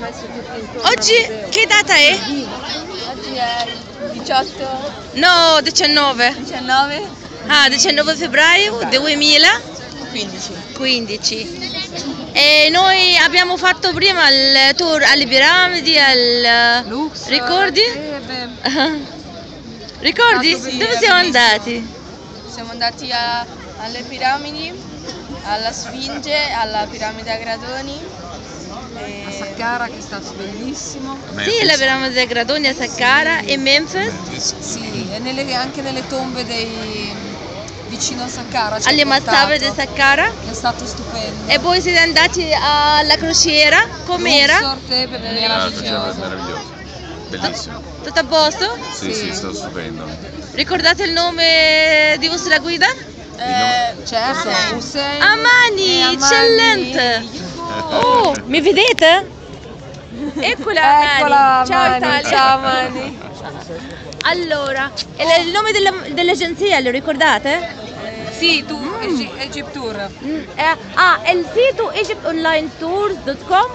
Oggi che data è? Oggi è il 18, No, 19. 19, Ah, 19 febbraio 2015. 15. E noi abbiamo fatto prima il tour alle piramidi, al... Luxor. Ricordi? Eh, beh, Ricordi? Stato Dove siamo andati? siamo andati a- alle piramidi, alla Sfinge, alla piramide a gradoni. A Saqqara che è stato bellissimo. Sì, la piramide dei Gradoni a Saqqara e Memphis, Sì, e nelle- anche nelle tombe dei vicino a ha alle massave di Saqqara. È stato stupendo. E poi siete andati alla crociera, com'era? Ah, faceva meraviglioso. meraviglioso. Bellissimo. Tutto a posto? Sì, Sì. sì, stato stupendo. Ricordate il nome di vostra guida? Eh, Certo. Amani, Amani. eccellente! Oh, mi vedete? Eccola. Eccola Ciao Amani, Italia. ciao Amani. Allora, e il nome della- dell'agenzia lo ricordate? Sì, tu, Egi- Egypt Tour. Mm, eh, ah, è il sito egyptonlinetours.com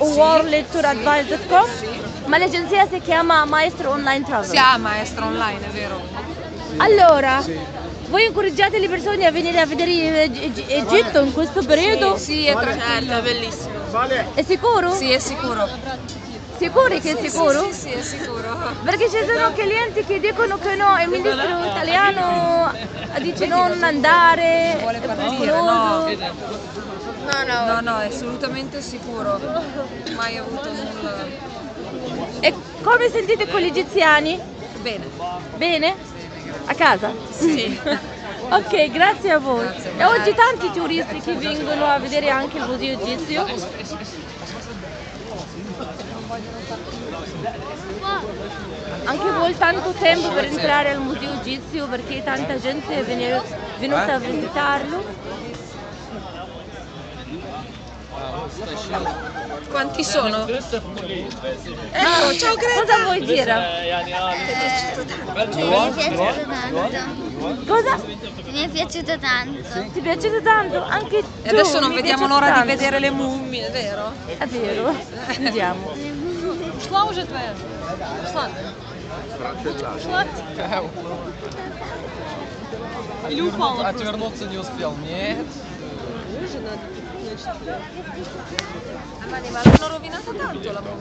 o worldtouradvice.com ma l'agenzia si chiama Maestro Online Travel. Si ha maestro online, è vero. Allora, voi incoraggiate le persone a venire a vedere Eg- Egitto in questo periodo? Sì, è tranquillo. è bellissimo. È sicuro? Sì, è sicuro. Sicuri che è sicuro? Sì, sì, è sicuro. Perché ci sono clienti che dicono che no, il ministro italiano dice non andare, Vuole è partire, pericoloso. No, no, No, no, è assolutamente sicuro. Mai avuto nulla. E come sentite con gli egiziani? Bene. Bene? A casa? Sì. Ok, grazie a voi. Grazie, e oggi tanti turisti che vengono a vedere anche il museo egizio. Anche voi tanto tempo per entrare al museo egizio perché tanta gente è venuta a visitarlo. Quanti sono? Ecco, ciao Cosa vuoi dire? Mi è piaciuto tanto. Cosa? Mi è piaciuto tanto. Ti è piaciuto tanto? Anche E tu, adesso non mi è vediamo piaciuto l'ora di tanto. vedere le mummie, vero? È vero, andiamo. Отвернуться не успел. Нет. Ma l'hanno rovinata tanto la mummia